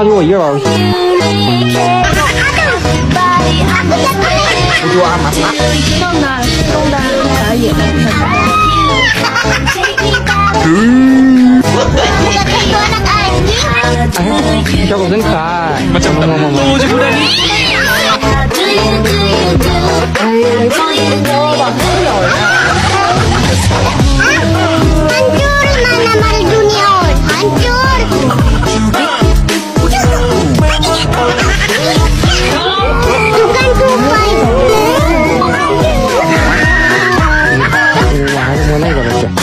那就我一个人玩游戏。不就阿玛萨？上单中单打野的哎，小狗真可爱。么么么么么。哎，放一波吧，不咬人。Gracias.